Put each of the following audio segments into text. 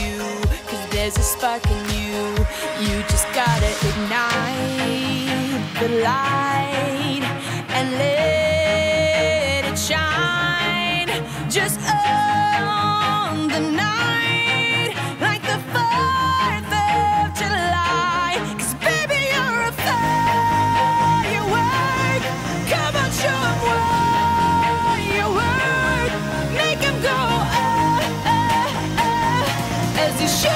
You? Cause there's a spark in you. You just gotta ignite the light ah, as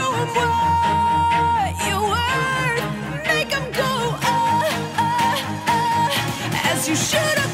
Uh, uh, uh, you should have